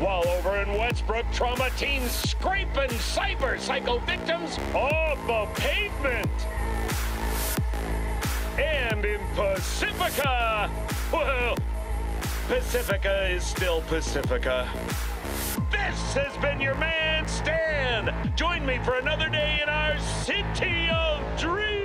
While over in Westbrook, trauma teams scraping cyber psycho victims off the pavement. And in Pacifica, well, Pacifica is still Pacifica. This has been your man, Stan. Join me for another day in our city of dreams.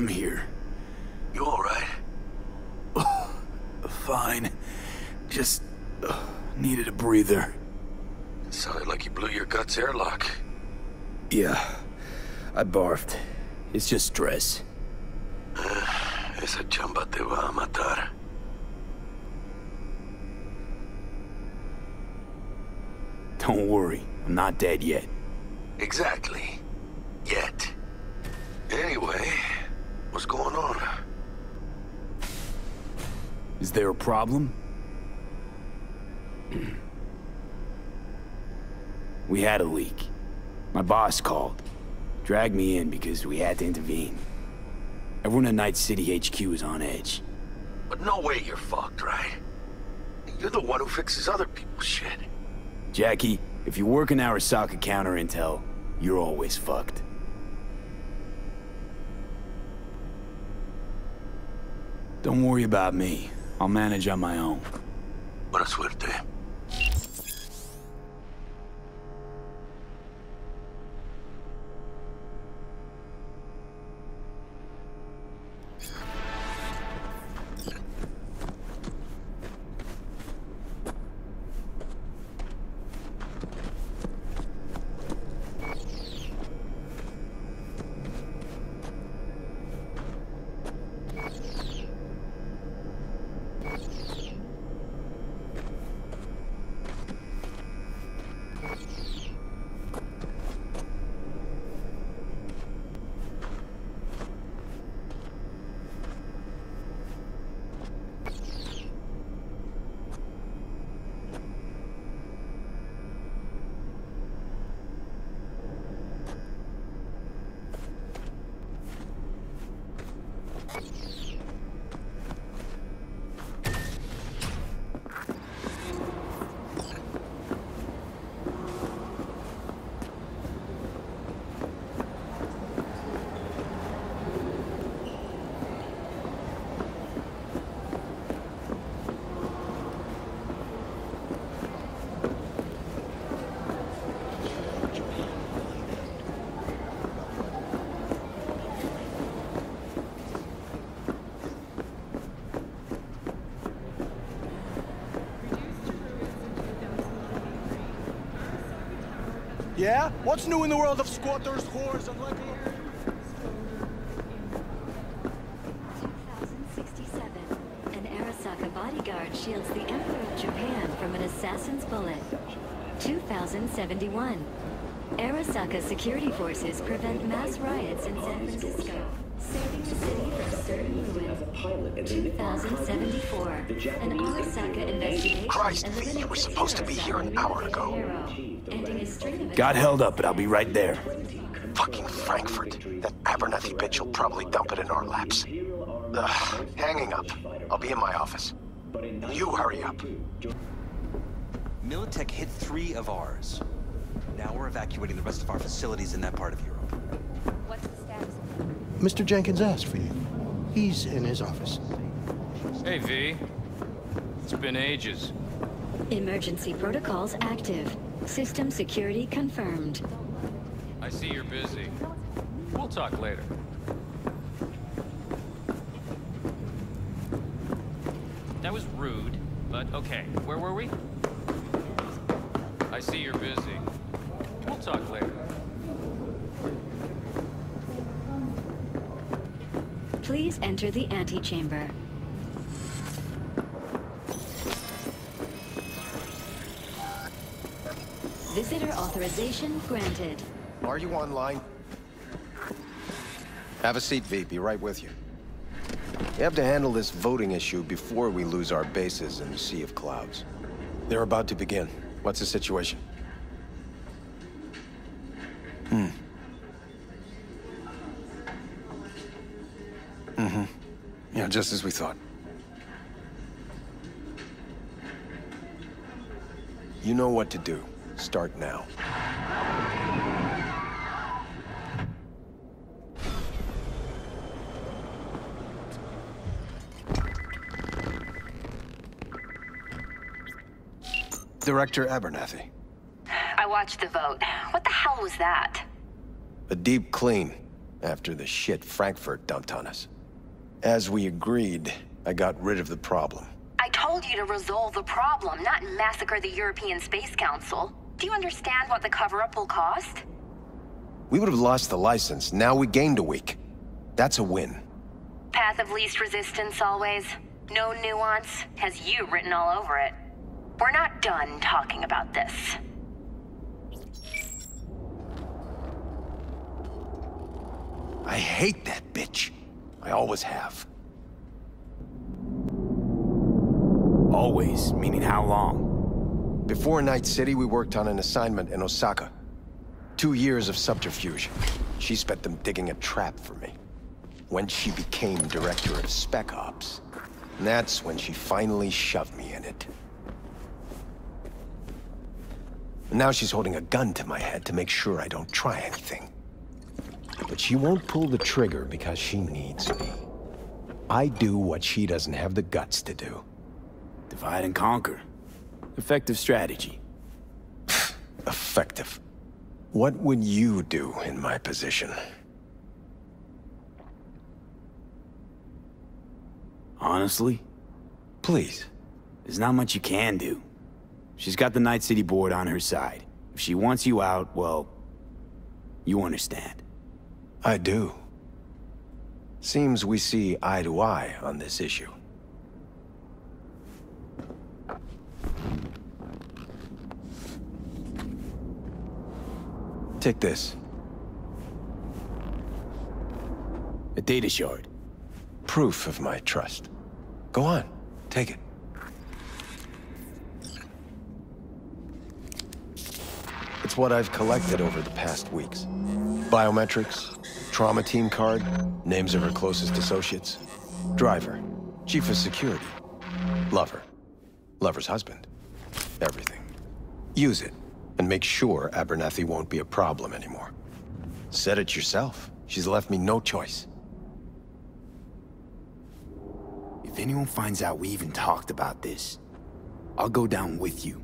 I'm here. You alright? Fine. Just uh, needed a breather. It sounded like you blew your guts airlock. Yeah. I barfed. It's just stress. Esa chamba te va a matar. Don't worry. I'm not dead yet. Exactly. Yet. Anyway, what's going on? Is there a problem? we had a leak. My boss called. Dragged me in because we had to intervene. Everyone at Night City HQ is on edge. But no way you're fucked, right? You're the one who fixes other people's shit. Jackie, if you work in Arasaka counter intel, you're always fucked. Don't worry about me. I'll manage on my own. Buena suerte. Yeah? What's new in the world of squatters, whores, and like... 2067. An Arasaka bodyguard shields the Emperor of Japan from an assassin's bullet. 2071. Arasaka security forces prevent mass riots in San Francisco, saving the city from certain ruin. 2074. An Arasaka investigation. Christ, and V, you were supposed to be here an hour ago. Hero, ending a string of Got held up, but I'll be right there. Fucking Frankfurt. That Abernathy bitch will probably dump it in our laps. Ugh, hanging up. I'll be in my office. You hurry up. Militech hit three of ours. Now we're evacuating the rest of our facilities in that part of Europe. What's the status? Mr. Jenkins asked for you. He's in his office. Hey, V. It's been ages. Emergency protocols active. System security confirmed. I see you're busy. We'll talk later. That was rude, but okay. Where were we? I see you're busy. We'll talk later. Please enter the antechamber. Visitor authorization granted. Are you online? Have a seat, V. Be right with you. We have to handle this voting issue before we lose our bases in the Sea of Clouds. They're about to begin. What's the situation? Hmm. Mm-hmm. Yeah, just as we thought. You know what to do. Start now. Director Abernathy. I watched the vote. What the hell was that? A deep clean after the shit Frankfurt dumped on us. As we agreed, I got rid of the problem. I told you to resolve the problem, not massacre the European Space Council. Do you understand what the cover-up will cost? We would have lost the license. Now we gained a week. That's a win. Path of least resistance always. No nuance. Has you written all over it. We're not done talking about this. I hate that bitch. I always have. Always, meaning how long? Before Night City, we worked on an assignment in Osaka. Two years of subterfuge. She spent them digging a trap for me. When she became director of Spec Ops, that's when she finally shoved me in it. Now she's holding a gun to my head to make sure I don't try anything. But she won't pull the trigger because she needs me. I do what she doesn't have the guts to do. Divide and conquer. Effective strategy. Effective. What would you do in my position? Honestly, Please. there's not much you can do. She's got the Night City board on her side. If she wants you out, well, you understand. I do. Seems we see eye to eye on this issue. Take this. A data shard. Proof of my trust. Go on. Take it. It's what I've collected over the past weeks. Biometrics, trauma team card, names of her closest associates, driver, chief of security, lover, lover's husband, everything. Use it, and make sure Abernathy won't be a problem anymore. Said it yourself. She's left me no choice. If anyone finds out we even talked about this, I'll go down with you.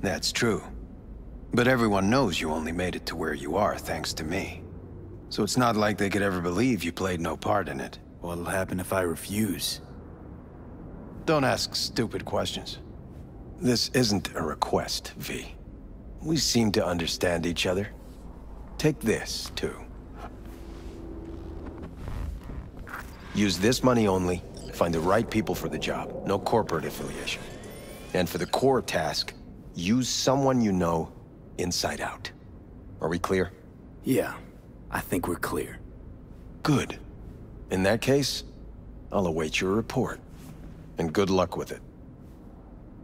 That's true. But everyone knows you only made it to where you are thanks to me. So it's not like they could ever believe you played no part in it. What'll happen if I refuse? Don't ask stupid questions. This isn't a request, V. We seem to understand each other. Take this, too. Use this money only, find the right people for the job, no corporate affiliation. And for the core task, use someone you know inside out. Are we clear? Yeah, I think we're clear. Good. In that case, I'll await your report. And good luck with it.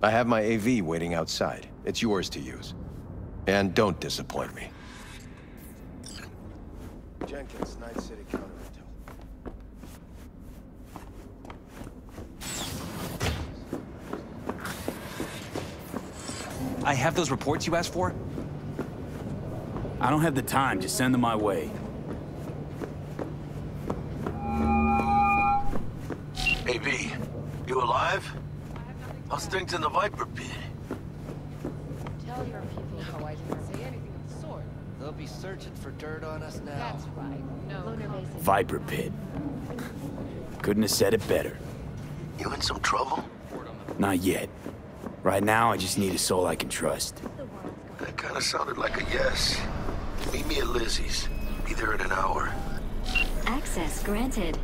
I have my AV waiting outside. It's yours to use. And don't disappoint me. Jenkins, Night City Counter Intel. I have those reports you asked for. I don't have the time, just send them my way. Viper pit? Tell your people how I didn't say anything of the sort. They'll be searching for dirt on us now. That's right. No comment. Viper Pit. Couldn't have said it better. You in some trouble? Not yet. Right now, I just need a soul I can trust. That kind of sounded like a yes. Meet me at Lizzie's. Be there in an hour. Access granted.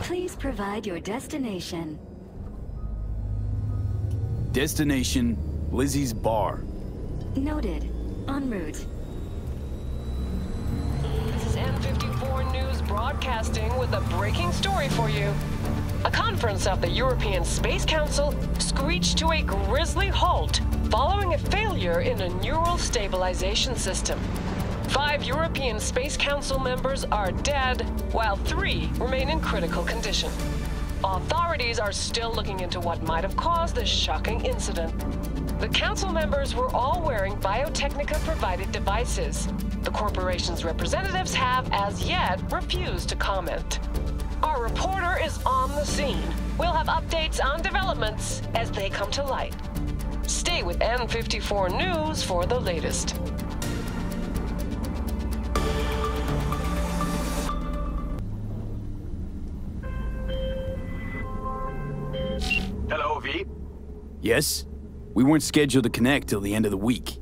Please provide your destination. Destination, Lizzie's Bar. Noted. En route. This is N54 News broadcasting with a breaking story for you. A conference of the European Space Council screeched to a grisly halt following a failure in a neural stabilization system. Five European Space Council members are dead, while three remain in critical condition. Authorities are still looking into what might have caused this shocking incident. The council members were all wearing Biotechnica provided devices. The corporation's representatives have, as yet, refused to comment. Our reporter is on the scene. We'll have updates on developments as they come to light. Stay with N54 News for the latest. Yes? We weren't scheduled to connect till the end of the week.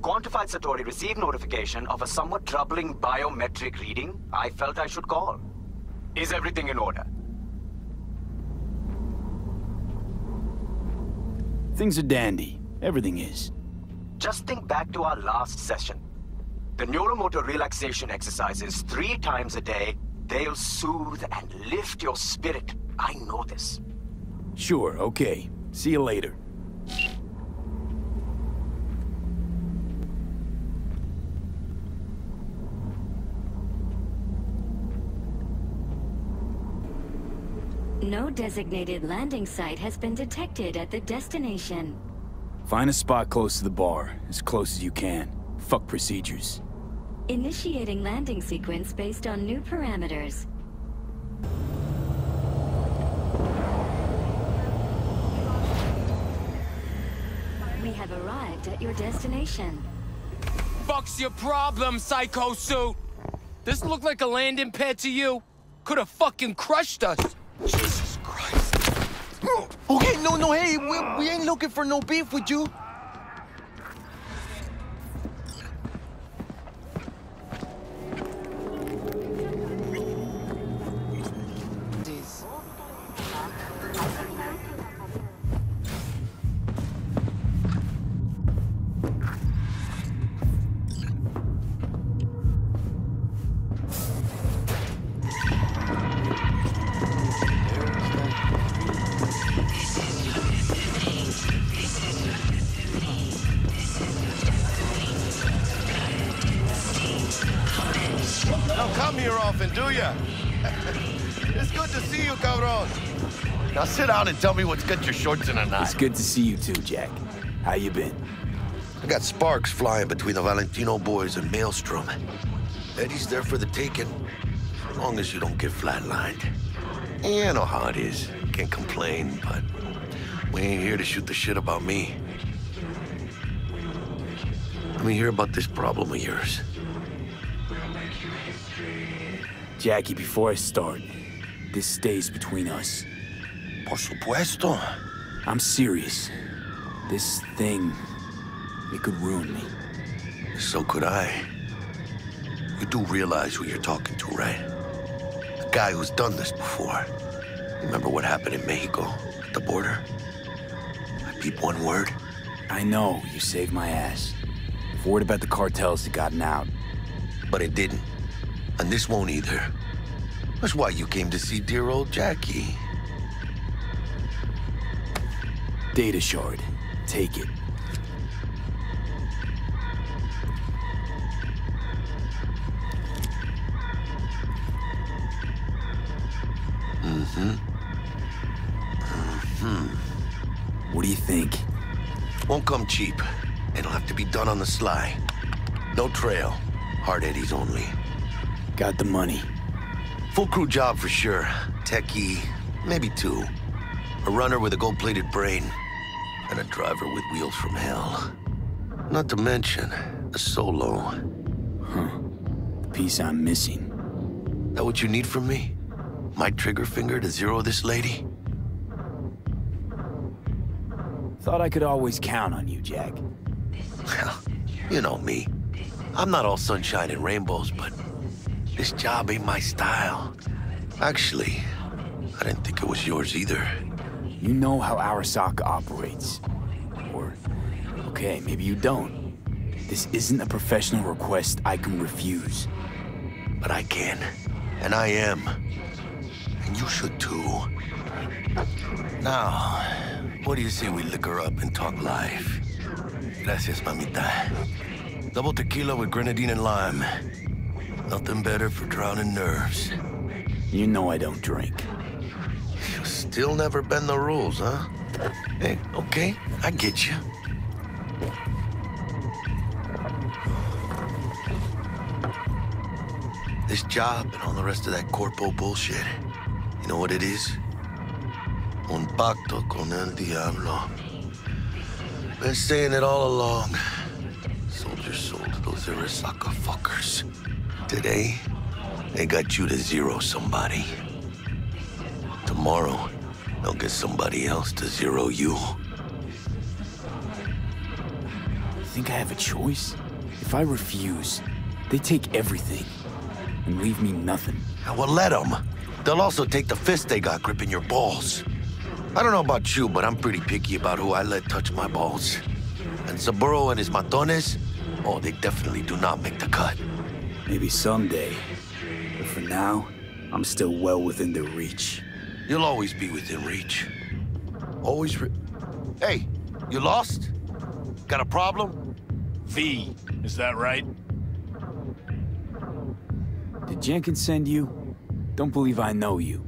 Quantified Satori received notification of a somewhat troubling biometric reading. I felt I should call. Is everything in order? Things are dandy. Everything is. Just think back to our last session. The neuromotor relaxation exercises three times a day, they'll soothe and lift your spirit. I know this. Sure, okay. See you later. No designated landing site has been detected at the destination. Find a spot close to the bar, as close as you can. Fuck procedures. Initiating landing sequence based on new parameters. We have arrived at your destination. Fuck's your problem, Psycho Suit? This look like a landing pad to you? Could have fucking crushed us. Jesus Christ. Okay, no, no, hey, we, we ain't looking for no beef with you. Now sit down and tell me what's got your shorts in a knot. It's good to see you too, Jack. How you been? I got sparks flying between the Valentino boys and Maelstrom. Eddie's there for the taking, as long as you don't get flatlined. You know how it is. Can't complain, but we ain't here to shoot the shit about me. Let me hear about this problem of yours. Jackie, before I start, this stays between us. Por supuesto. I'm serious. This thing, it could ruin me. So could I. You do realize who you're talking to, right? A guy who's done this before. Remember what happened in Mexico, at the border? I peep one word. I know, you saved my ass. If word about the cartels had gotten out. But it didn't. And this won't either. That's why you came to see dear old Jackie. Data shard. Take it. Mm-hmm. Mm-hmm. What do you think? Won't come cheap. It'll have to be done on the sly. No trail. Hard eddies only. Got the money. Full crew job for sure. Techie, maybe two. A runner with a gold-plated brain. And a driver with wheels from hell. Not to mention, a solo. Huh. The piece I'm missing. That what you need from me? My trigger finger to zero this lady? Thought I could always count on you, Jack. Well, you know me. I'm not all sunshine and rainbows, but this job ain't my style. Actually, I didn't think it was yours either. You know how Arasaka operates. Or, okay, maybe you don't. This isn't a professional request I can refuse. But I can. And I am. And you should too. Now, what do you say we liquor up and talk life? Gracias, mamita. Double tequila with grenadine and lime. Nothing better for drowning nerves. You know I don't drink. Still never bend the rules, huh? Hey, okay, I get you. This job and all the rest of that corpo bullshit, you know what it is? Un pacto con el diablo. Been saying it all along. Soldiers Sold to those Arasaka fuckers. Today, they got you to zero somebody. Tomorrow, they'll get somebody else to zero you. You think I have a choice? If I refuse, they take everything and leave me nothing. Well, let them. They'll also take the fist they got gripping your balls. I don't know about you, but I'm pretty picky about who I let touch my balls. And Saburo and his matones, oh, they definitely do not make the cut. Maybe someday. But for now, I'm still well within their reach. You'll always be within reach. Always re Hey, you lost? Got a problem? V, is that right? Did Jenkins send you? Don't believe I know you.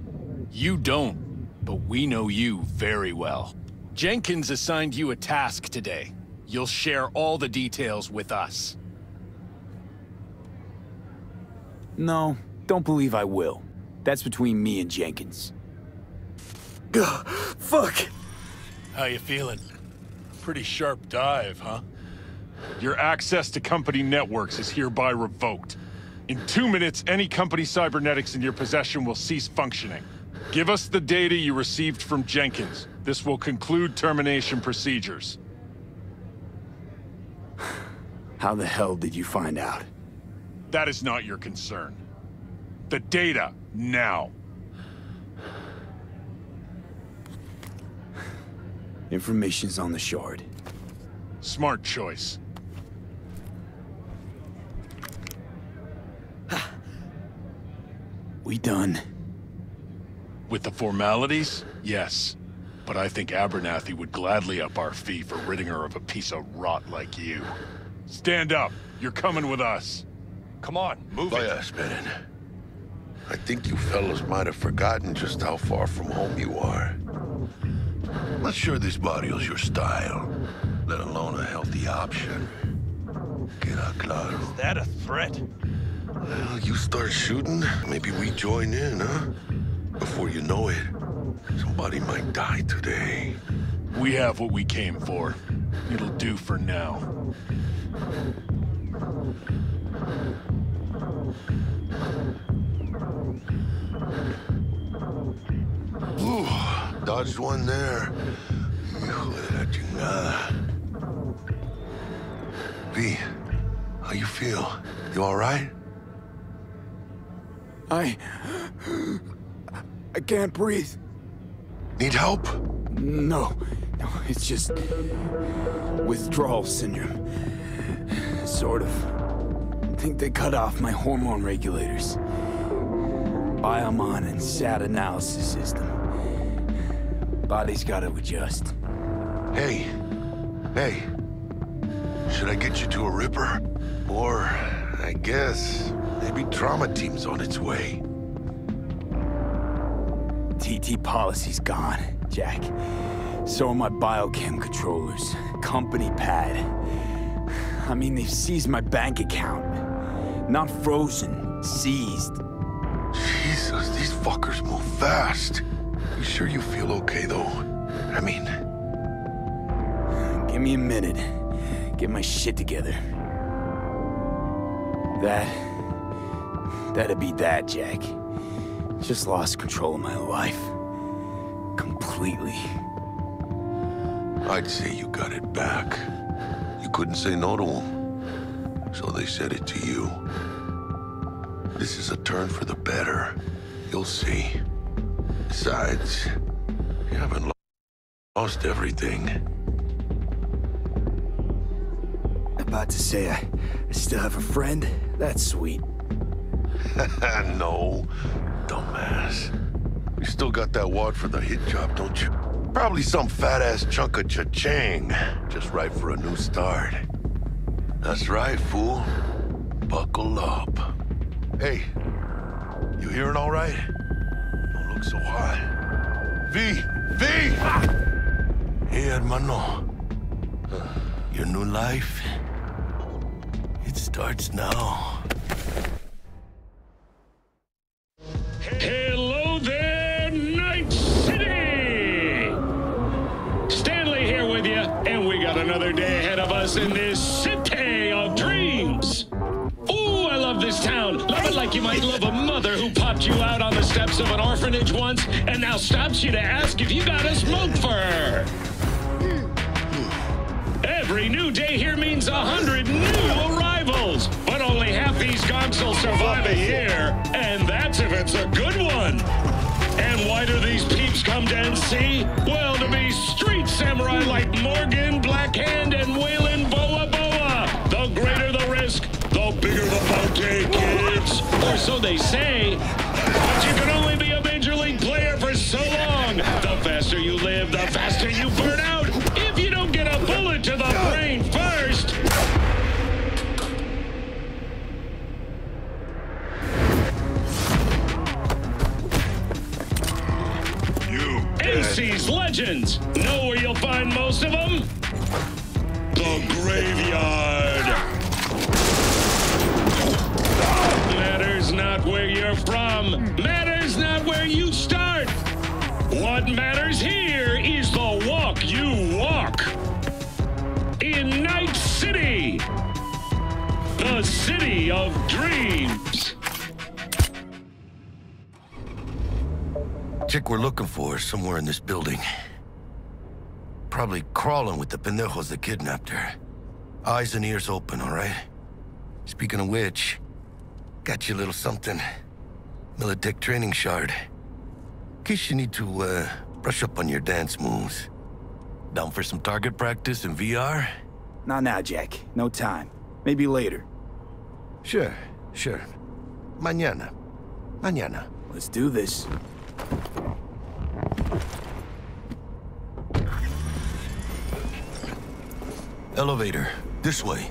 You don't, but we know you very well. Jenkins assigned you a task today. You'll share all the details with us. No, don't believe I will. That's between me and Jenkins. Ugh, fuck! How you feeling? Pretty sharp dive, huh? Your access to company networks is hereby revoked. In two minutes, any company cybernetics in your possession will cease functioning. Give us the data you received from Jenkins. This will conclude termination procedures. How the hell did you find out? That is not your concern. The data, now. Information's on the shard. Smart choice. we done? With the formalities, yes. But I think Abernathy would gladly up our fee for ridding her of a piece of rot like you. Stand up. You're coming with us. Come on, move oh, it. yeah, spinning. I think you fellas might have forgotten just how far from home you are. Not sure this barrio's your style, let alone a healthy option. Queda claro. Is that a threat? Well, you start shooting, maybe we join in, huh? Before you know it, somebody might die today. We have what we came for. It'll do for now. Dodged one there. Hijo de. Ah. V, how you feel? You all right? I... I can't breathe. Need help? No. No, it's just... withdrawal syndrome. Sort of. I think they cut off my hormone regulators. Biomon and SAT analysis system. Body's gotta adjust. Hey. Hey. Should I get you to a Ripper? Or, I guess, maybe trauma team's on its way. TT policy's gone, Jack. So are my biochem controllers. Company pad. I mean, they've seized my bank account. Not frozen, seized. Jesus, these fuckers move fast. You sure you feel okay, though? I mean... Give me a minute. Get my shit together. That... That'd be that, Jack. Just lost control of my life. Completely. I'd say you got it back. You couldn't say no to them. So they said it to you. This is a turn for the better. You'll see. Besides, you haven't lo- lost everything. About to say I, I still have a friend? That's sweet. no, dumbass. You still got that wad for the hit job, don't you? Probably some fat-ass chunk of cha-ching. Just right for a new start. That's right, fool. Buckle up. Hey, you hearing all right? So hot. V! V! Hey, hermano. Your new life, it starts now. Hello there, Night City! Stanley here with you, and we got another day ahead of us in this city of dreams. Ooh, I love this town. Love it like you might love a once and now stops you to ask if you got a smoke for her. Every new day here means a hundred new arrivals, but only half these gonks will survive a year, and that's if it's a good one. And why do these peeps come to NC? Well, to be street samurai like Morgan, Blackhand, and Waylon Boa Boa. The greater the risk, the bigger the bounty, kids. Or so they say. Long. The faster you live, the faster you burn out. If you don't get a bullet to the brain first. You NC's legends. Know where you'll find most of them? The graveyard. Matters not where you're from. Matters not where you start. What matters here is the walk you walk. In Night City. The city of dreams. Chick we're looking for is somewhere in this building. Probably crawling with the pendejos that kidnapped her. Eyes and ears open, all right? Speaking of which, got you a little something. Militech training shard. Case you need to, uh, brush up on your dance moves. Down for some target practice in VR? Not now, Jack. No time. Maybe later. Sure, sure. Mañana. Mañana. Let's do this. Elevator. This way.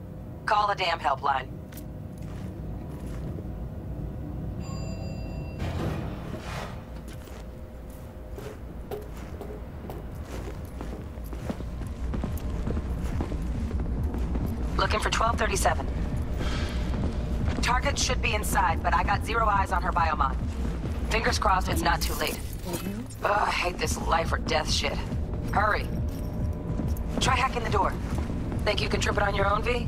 Call the damn helpline. Looking for 1237. Target should be inside, but I got zero eyes on her biomon. Fingers crossed it's not too late. Mm-hmm. Ugh, I hate this life or death shit. Hurry. Try hacking the door. Think you can trip it on your own, V?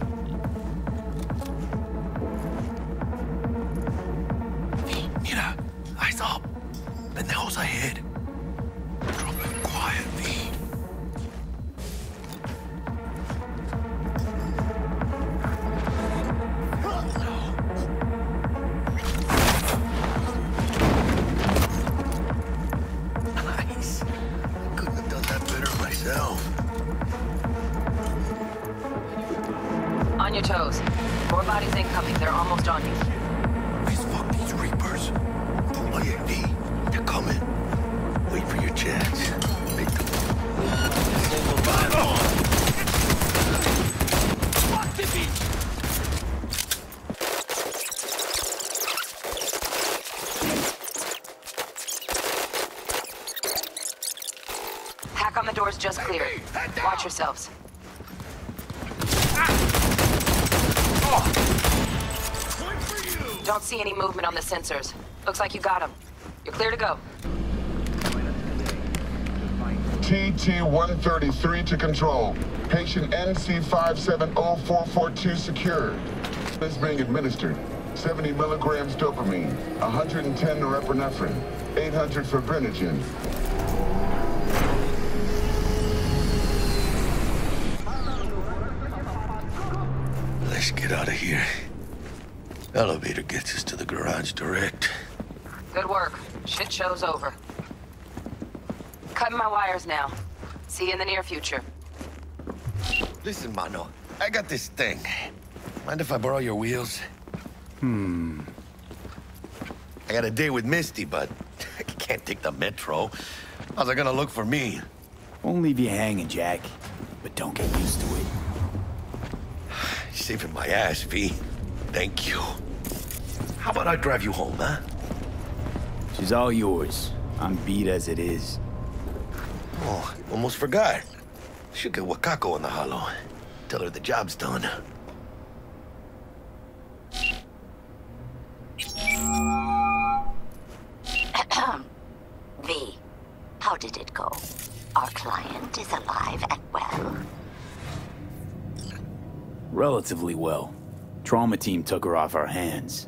Sensors. Looks like you got them. You're clear to go. TT-133 to control. Patient NC570442 secured. Is being administered. 70 milligrams dopamine, 110 norepinephrine, 800 fibrinogen. Elevator gets us to the garage direct. Good work. Shit show's over. Cutting my wires now. See you in the near future. Listen, Mano. I got this thing. Mind if I borrow your wheels? Hmm. I got a date with Misty, but I can't take the metro. How's it gonna look for me? Won't leave you hanging, Jack. But don't get used to it. Saving my ass, V. Thank you. How about I drive you home, huh? She's all yours. I'm beat as it is. Oh, almost forgot. Should get Wakako in the holo. Tell her the job's done. V, how did it go? Our client is alive and well. Relatively well. Trauma team took her off our hands.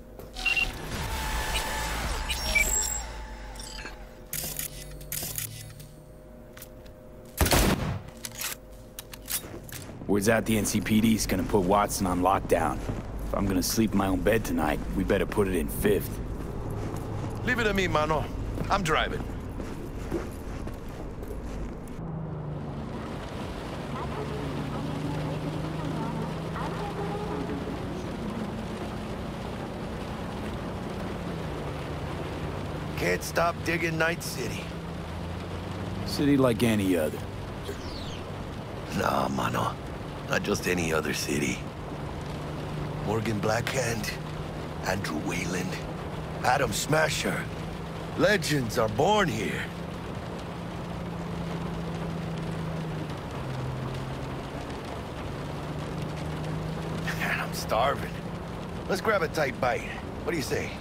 Word's out the NCPD's gonna put Watson on lockdown. If I'm gonna sleep in my own bed tonight, we better put it in fifth. Leave it to me, Mano. I'm driving. Can't stop digging Night City. City like any other. Nah, mano. Not just any other city. Morgan Blackhand, Andrew Weyland, Adam Smasher. Legends are born here. Man, I'm starving. Let's grab a tight bite. What do you say?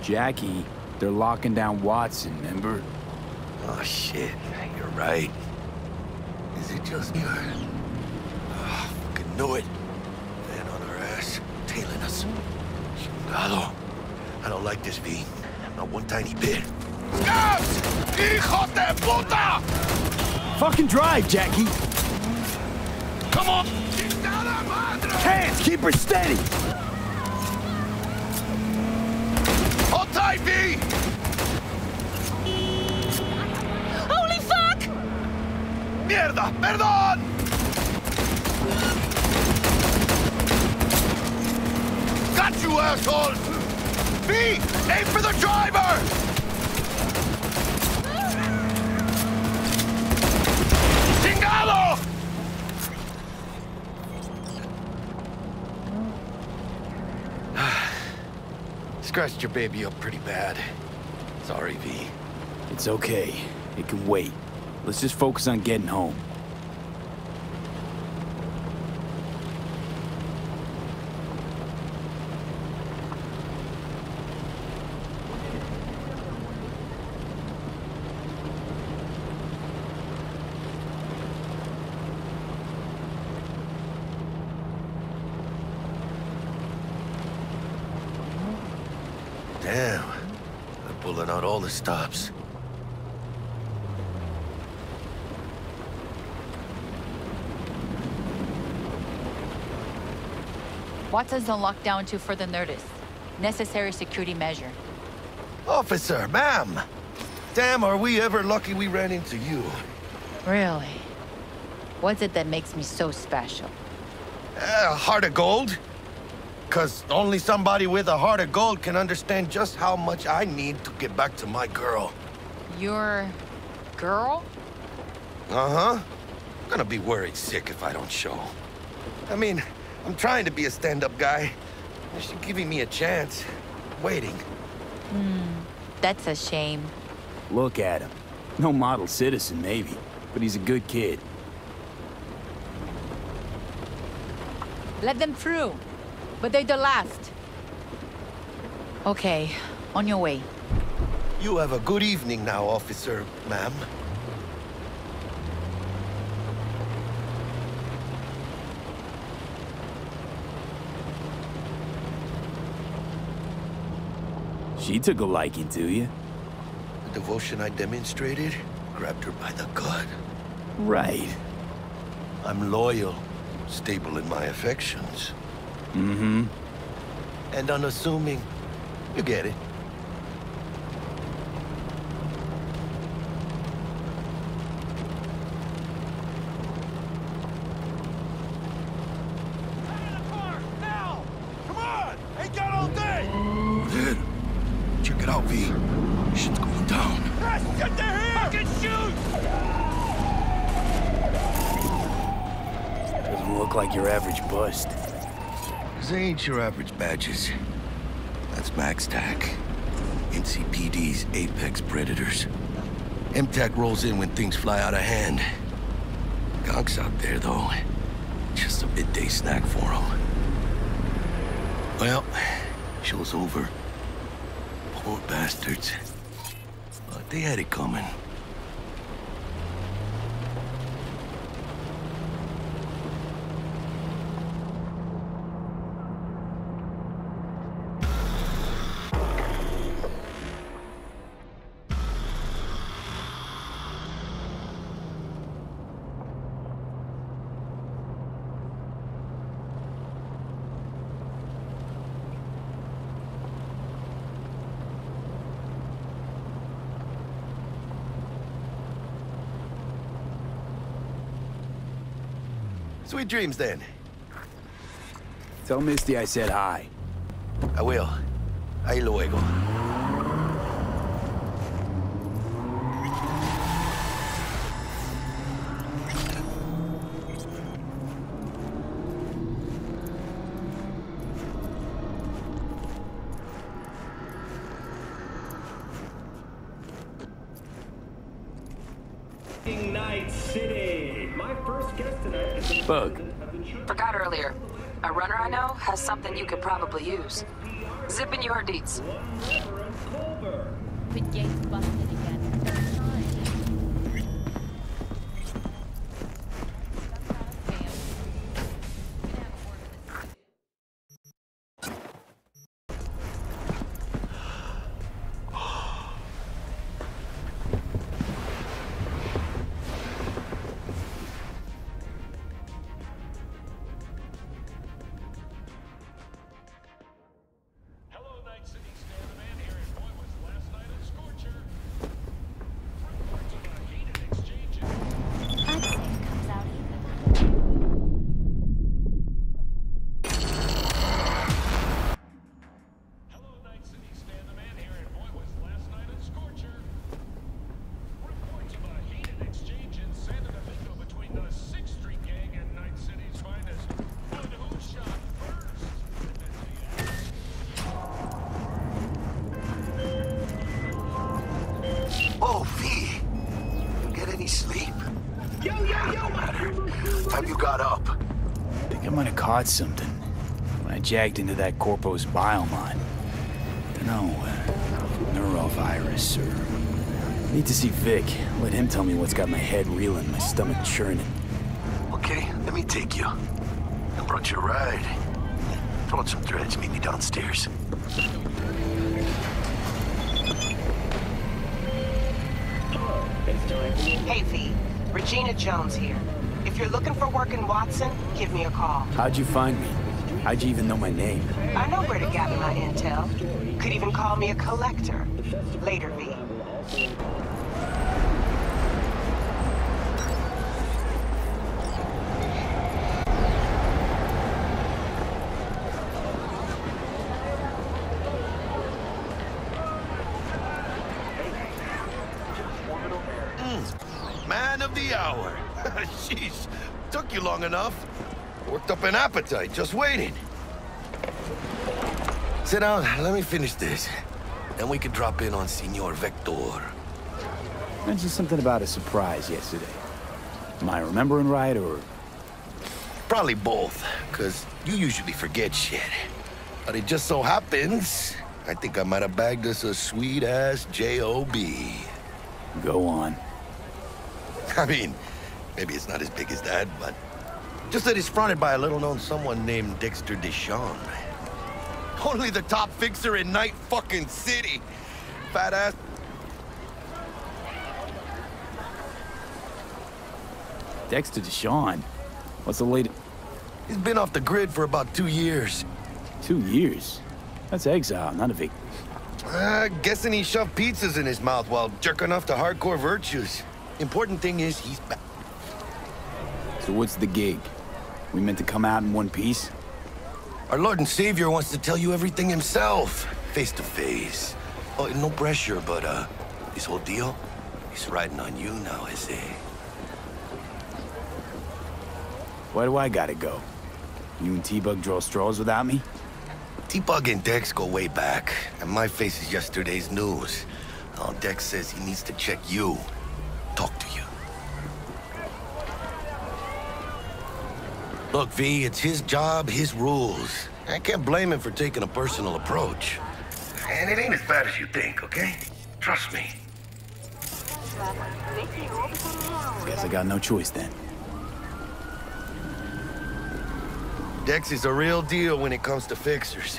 Jackie, they're locking down Watson, remember? Oh, shit. You're right. Is it just fucking knew it. Man on our ass, tailing us. Chingado. I don't like this, V. Not one tiny bit. ¡Gas! ¡Hijos de puta! Fucking drive, Jackie! Come on! Hands, keep her steady! Hold tight, V! Holy fuck! ¡Mierda! ¡Perdón! Got you, asshole! V! Aim for the driver! ¡Chingado! Scratched your baby up pretty bad. Sorry, V. It's okay. It can wait. Let's just focus on getting home. Damn. They're pulling the stops. Watson's on lockdown to further notice. Necessary security measure. Officer, ma'am! Damn, are we ever lucky we ran into you. Really? What's it that makes me so special? A heart of gold? Cause only somebody with a heart of gold can understand just how much I need to get back to my girl. Your... girl? Uh-huh. Gonna be worried sick if I don't show. I mean, I'm trying to be a stand-up guy. She's giving me a chance. Waiting. Hmm. That's a shame. Look at him. No model citizen, maybe, but he's a good kid. Let them through. But they're the last. Okay, on your way. You have a good evening now, officer, ma'am. She took a liking to you. The devotion I demonstrated grabbed her by the gut. Right. I'm loyal, stable in my affections. Mm-hmm. And unassuming. You get it. Come on! Ain't got all day! Dude, check it out, V. Shit's going down. Get there here! Fucking shoot! Doesn't look like your average bust. Your average badges. That's MaxTac. NCPD's apex predators. MaxTac rolls in when things fly out of hand. Gonks out there, though. Just a midday snack for them. Well, show's over. Poor bastards. But they had it coming. Sweet dreams, then. Tell Misty I said hi. I will. Ahí luego. Something you could probably use. Zip in your deets. Busted I might have caught something when I jacked into that Corpo's biomon. Dunno, uh, neurovirus or... Need to see Vic. Let him tell me what's got my head reeling, my stomach churning. Okay, let me take you. I brought you a ride. Throw on some threads, meet me downstairs. Hey, V. Regina Jones here. If you're looking for work in Watson, give me a call. How'd you find me? How'd you even know my name? I know where to gather my intel. Could even call me a collector. Later, V. Man of the hour. Jeez, took you long enough. Worked up an appetite just waiting. Sit down, let me finish this. Then we can drop in on Senor Vektor. Mentioned something about a surprise yesterday. Am I remembering right, or... Probably both, because you usually forget shit. But it just so happens, I think I might have bagged us a sweet-ass J.O.B. Go on. I mean, maybe it's not as big as that, but just that he's fronted by a little-known someone named Dexter DeShawn. Only the top fixer in Night fucking City. Fat ass. Dexter DeShawn? What's the latest? He's been off the grid for about two years. Two years? That's exile, not a vac... Uh, guessing he shoved pizzas in his mouth while jerking off to hardcore virtues. Important thing is he's back. So what's the gig? We meant to come out in one piece? Our Lord and Savior wants to tell you everything himself, face to face. Oh, no pressure, but uh, this whole deal, he's riding on you now, is he? Why do I gotta go? You and T-Bug draw straws without me? T-Bug and Dex go way back, and my face is yesterday's news. Oh, Dex says he needs to check you, talk to you. Look, V, it's his job, his rules. I can't blame him for taking a personal approach. And it ain't as bad as you think, okay? Trust me. Guess I got no choice then. Dex is a real deal when it comes to fixers.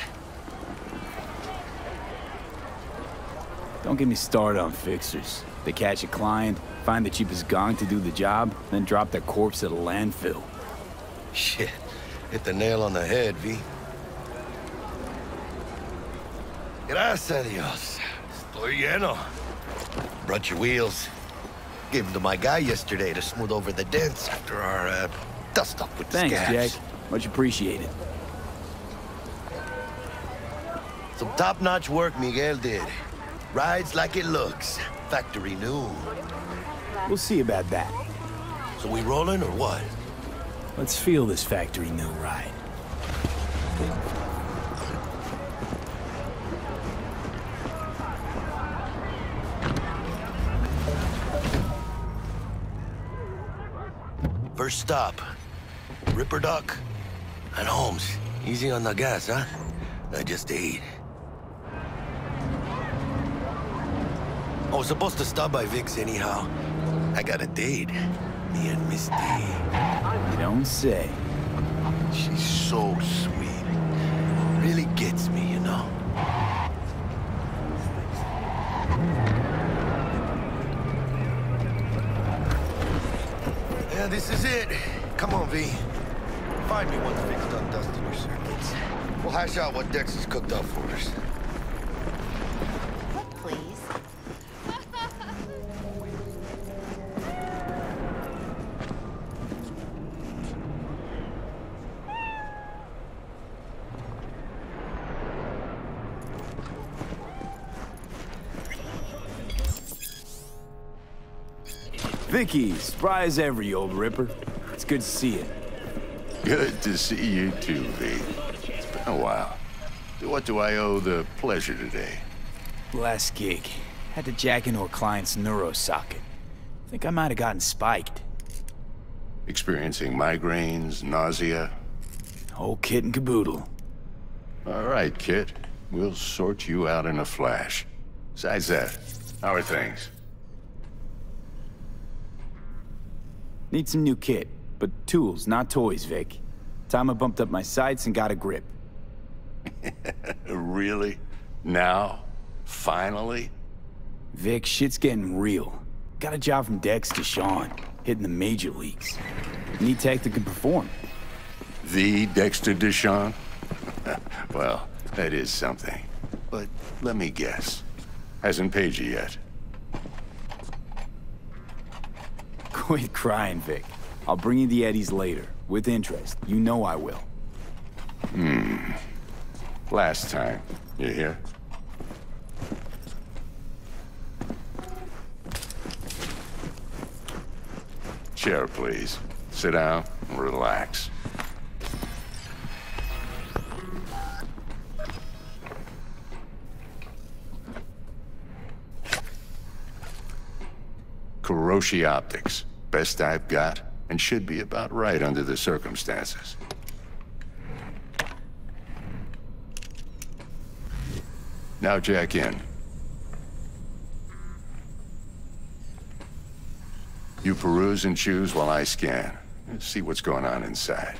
Don't get me started on fixers. They catch a client, find the cheapest gonk to do the job, then drop their corpse at a landfill. Shit. Hit the nail on the head, V. Gracias a Dios. Estoy lleno. Brought your wheels. Gave them to my guy yesterday to smooth over the dents after our, uh, dust-up with the Thanks, scavs. Jack. Much appreciated. Some top-notch work Miguel did. Rides like it looks. Factory new. We'll see about that. So we rolling or what? Let's feel this factory new ride. First stop. Ripperdoc. And Holmes. Easy on the gas, huh? I just ate. I was supposed to stop by Vic's anyhow. I got a date. Me and Misty. You don't say. She's so sweet. Really gets me, you know? Yeah, this is it. Come on, V. Find me once Vic's done dusting your circuits. We'll hash out what Dex has cooked up for us. Vicky, spry as ever, you old ripper. It's good to see you. Good to see you too, V. It's been a while. What do I owe the pleasure today? Last gig. Had to jack into a client's neuro socket. Think I might have gotten spiked. Experiencing migraines, nausea? Whole kit and caboodle. All right, Kit. We'll sort you out in a flash. Besides that, how are things? Need some new kit, but tools, not toys, Vic. Time I bumped up my sights and got a grip. really? Now? Finally? Vic, shit's getting real. Got a job from Dexter DeShawn, hitting the major leagues. Need tech that can perform. The Dexter DeShawn? well, that is something. But let me guess. Hasn't paid you yet. Quit crying, Vic. I'll bring you the Eddies later, with interest. You know I will. Hmm. Last time. You hear? Chair, please. Sit down and relax. Kiroshi Optics. Best I've got, and should be about right under the circumstances. Now jack in. You peruse and choose while I scan. See what's going on inside.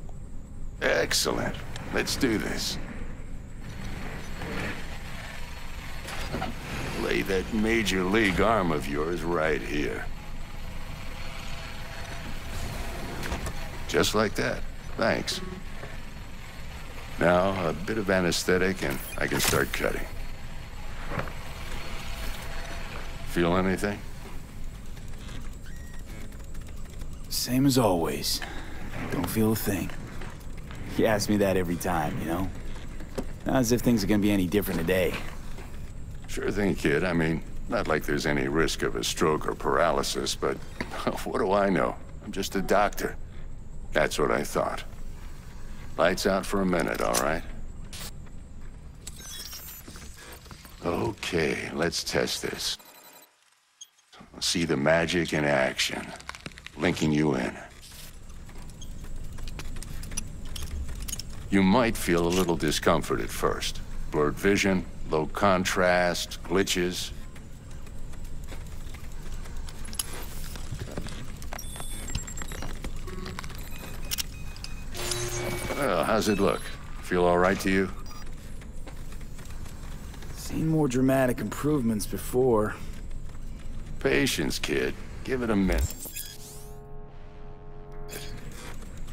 Excellent. Let's do this. Lay that major league arm of yours right here. Just like that. Thanks. Now, a bit of anesthetic and I can start cutting. Feel anything? Same as always. Don't feel a thing. You ask me that every time, you know? Not as if things are gonna be any different today. Sure thing, kid. I mean, not like there's any risk of a stroke or paralysis, but what do I know? I'm just a doctor. That's what I thought. Lights out for a minute, all right? Okay, let's test this. See the magic in action. Linking you in. You might feel a little discomfort at first. Blurred vision, low contrast, glitches. Well, how's it look? Feel all right to you? Seen more dramatic improvements before. Patience, kid. Give it a minute.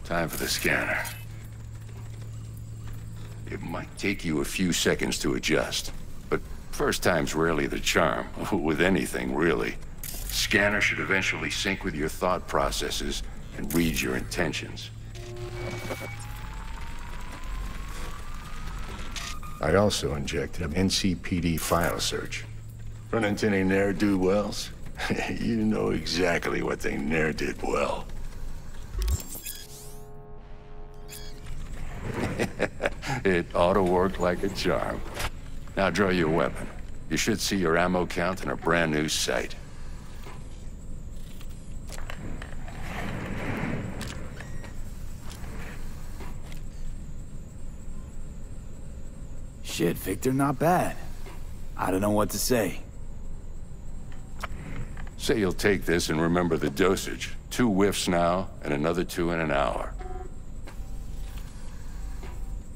Time for the scanner. Might take you a few seconds to adjust. But first time's rarely the charm, with anything, really. Scanner should eventually sync with your thought processes and read your intentions. I also injected an NCPD file search. Run into any ne'er-do-wells? you know exactly what they ne'er did well. It ought to work like a charm. Now draw your weapon. You should see your ammo count in a brand new sight. Shit, Viktor, not bad. I don't know what to say. Say you'll take this and remember the dosage. Two whiffs now, and another two in an hour.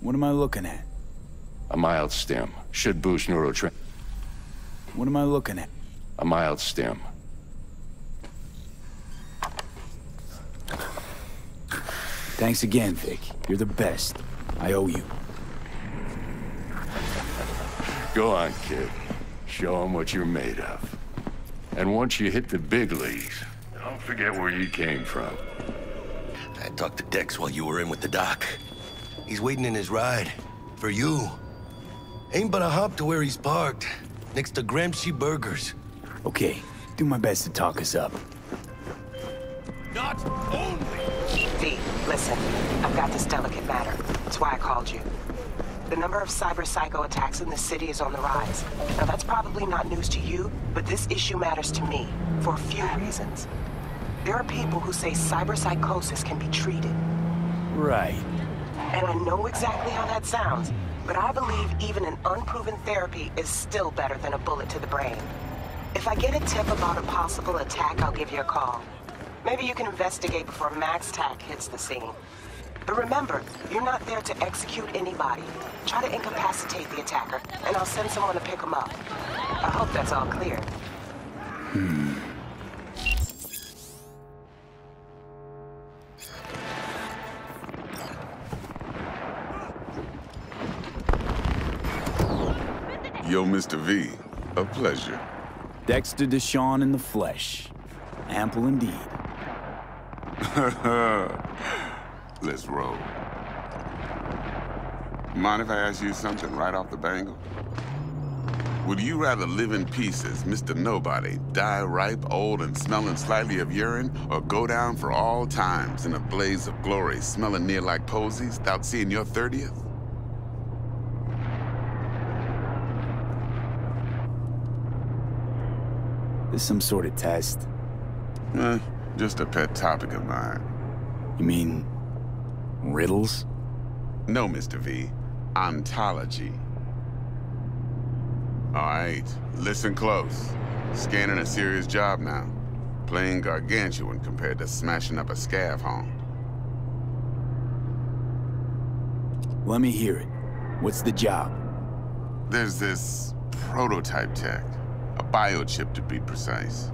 What am I looking at? A mild stim. Should boost neurotransmitters. What am I looking at? A mild stim. Thanks again, Vic. You're the best. I owe you. Go on, kid. Show them what you're made of. And once you hit the big leagues, don't forget where you came from. I talked to Dex while you were in with the doc. He's waiting in his ride. For you. Ain't but a hop to where he's parked. Next to Gramsci Burgers. Okay, do my best to talk us up. Not only... V, listen. I've got this delicate matter. That's why I called you. The number of cyber psycho attacks in the city is on the rise. Now that's probably not news to you, but this issue matters to me for a few reasons. There are people who say cyber psychosis can be treated. Right. And I know exactly how that sounds, but I believe even an unproven therapy is still better than a bullet to the brain. If I get a tip about a possible attack, I'll give you a call. Maybe you can investigate before Max Tac hits the scene. But remember, you're not there to execute anybody. Try to incapacitate the attacker, and I'll send someone to pick him up. I hope that's all clear. Hmm. Mr. V, a pleasure. Dexter DeShawn in the flesh. Ample indeed. Let's roll. Mind if I ask you something right off the bangle? Would you rather live in pieces, Mr. Nobody, die ripe, old, and smelling slightly of urine, or go down for all times in a blaze of glory, smelling near like posies, without seeing your 30th? This some sort of test? Eh, just a pet topic of mine. You mean... riddles? No, Mr. V. Ontology. All right, listen close. Scanning a serious job now. Playing gargantuan compared to smashing up a scav home. Let me hear it. What's the job? There's this prototype tech. A biochip to be precise.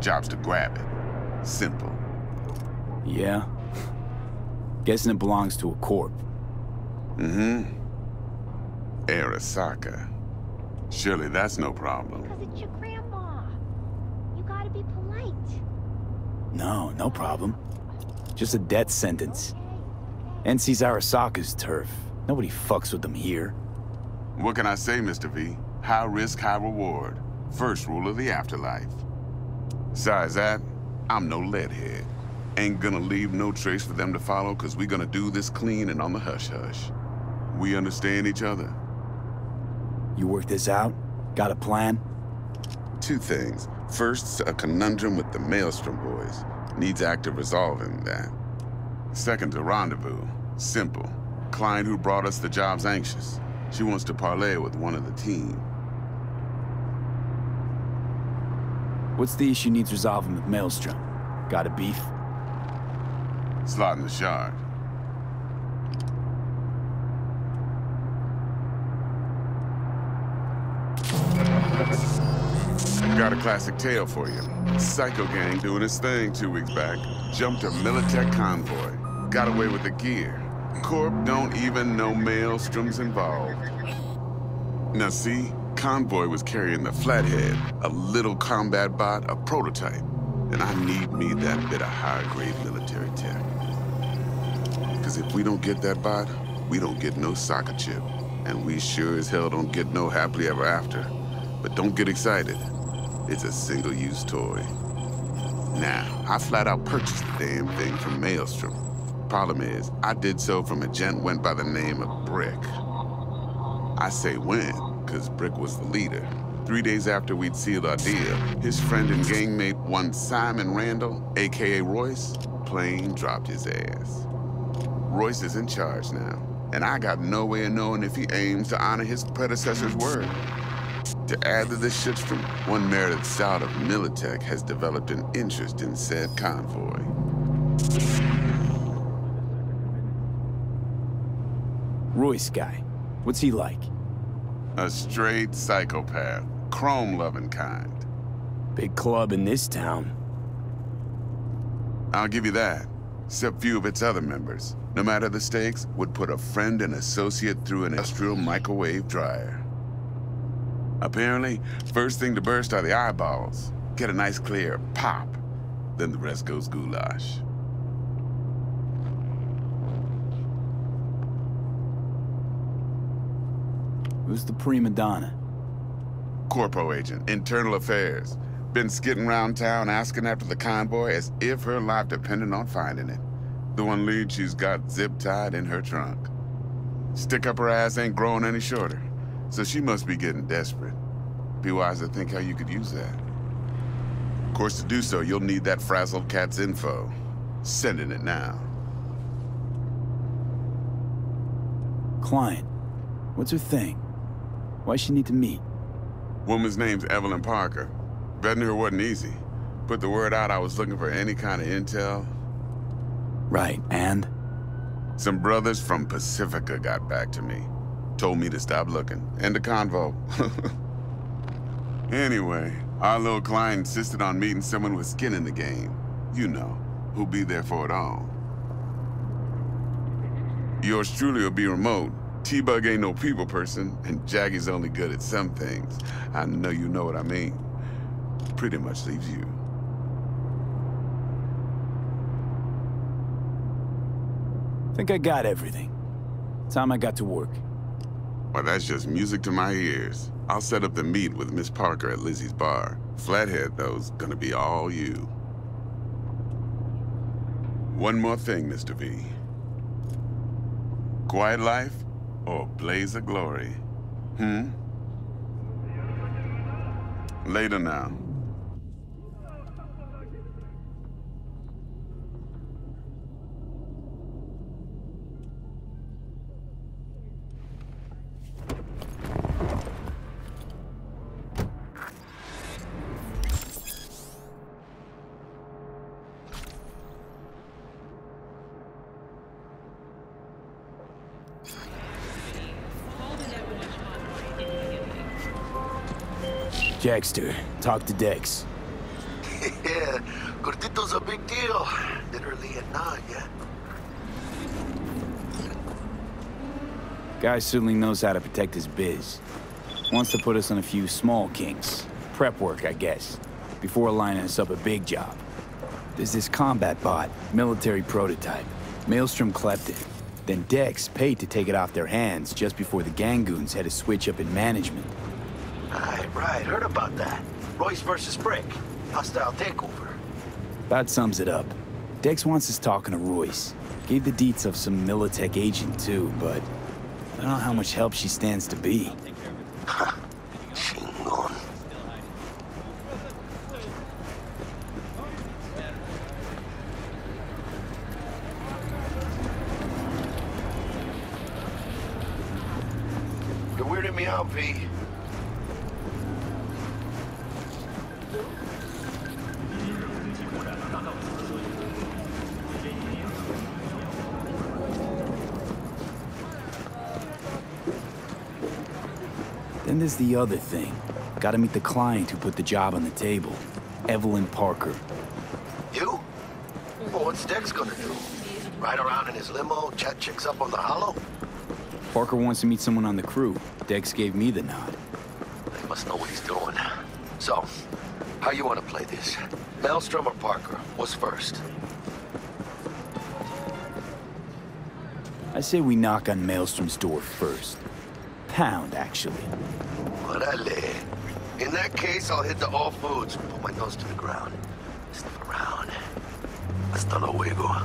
Job's to grab it. Simple. Yeah? Guessing it belongs to a corp. Mm-hmm. Arasaka. Surely that's no problem. Because it's your grandma. You gotta be polite. No, no problem. Just a death sentence. NC's Arasaka's turf. Nobody fucks with them here. What can I say, Mr. V? High risk, high reward. First rule of the afterlife. Besides that, I'm no leadhead. Ain't gonna leave no trace for them to follow, cause we gonna do this clean and on the hush-hush. We understand each other. You work this out? Got a plan? Two things. First, a conundrum with the Maelstrom boys. Needs active resolving that. Second, a rendezvous. Simple. Client who brought us the job's anxious. She wants to parlay with one of the team. What's the issue needs resolving with Maelstrom? Got a beef? Slot in the shard. Got a classic tale for you. Psycho gang doing his thing two weeks back. Jumped a Militech convoy. Got away with the gear. Corp don't even know Maelstrom's involved. Now see, Convoy was carrying the Flathead, a little combat bot, a prototype. And I need me that bit of high-grade military tech. Because if we don't get that bot, we don't get no soccer chip. And we sure as hell don't get no happily ever after. But don't get excited. It's a single-use toy. Now, I flat out purchased the damn thing from Maelstrom. Problem is, I did so from a gent went by the name of Brick. I say when, because Brick was the leader. Three days after we'd sealed our deal, his friend and gangmate, one Simon Randall, aka Royce, plain dropped his ass. Royce is in charge now, and I got no way of knowing if he aims to honor his predecessor's word. To add to this shitstorm, one Meredith Stout of Militech has developed an interest in said convoy. Royce guy. What's he like? A straight psychopath. Chrome-loving kind. Big club in this town. I'll give you that. Except few of its other members, no matter the stakes, would put a friend and associate through an industrial microwave dryer. Apparently, first thing to burst are the eyeballs. Get a nice clear pop. Then the rest goes goulash. Who's the prima donna? Corpo agent, internal affairs. Been skidding around town asking after the convoy as if her life depended on finding it. The one lead she's got zip-tied in her trunk. Stick up her ass ain't growing any shorter, so she must be getting desperate. Be wise to think how you could use that. Of course, to do so, you'll need that frazzled cat's info. Sending it now. Client. What's her thing? Why she need to meet? Woman's name's Evelyn Parker. Vetting her wasn't easy. Put the word out I was looking for any kind of intel. Right, and? Some brothers from Pacifica got back to me. Told me to stop looking. End of convo. anyway, our little client insisted on meeting someone with skin in the game. You know, who'll be there for it all. Yours truly will be remote. T-Bug ain't no people person, and Jackie's only good at some things. I know you know what I mean. Pretty much leaves you. Think I got everything. Time I got to work. Well, that's just music to my ears. I'll set up the meet with Miss Parker at Lizzie's bar. Flathead, though's gonna be all you. One more thing, Mr. V. Quiet life or blaze of glory? Hmm? Later now. Talk to Dex. yeah, Gordito's a big deal. Literally at nine, yeah. Guy certainly knows how to protect his biz. Wants to put us on a few small kinks. Prep work, I guess. Before lining us up a big job. There's this combat bot, military prototype. Maelstrom clept it. Then Dex paid to take it off their hands just before the Gangoons had a switch up in management. Right, right. Heard about that. Royce versus Brick. Hostile takeover. That sums it up. Dex wants us talking to Royce. Gave the deets of some Militech agent too, but I don't know how much help she stands to be. Chingon. You're weirding me out, V. Then there's the other thing. Gotta meet the client who put the job on the table. Evelyn Parker. You? Well, what's Dex gonna do? Ride around in his limo, chat chicks up on the holo? Parker wants to meet someone on the crew. Dex gave me the nod. He must know what he's doing. So, how you want to play this? Maelstrom or Parker? What's first? I say we knock on Maelstrom's door first. Pound, actually. Orale. In that case, I'll hit the all foods, put my nose to the ground. Sniff around. Hasta luego.